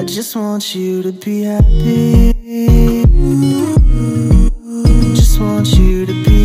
I just want you to be happy Just want you to be.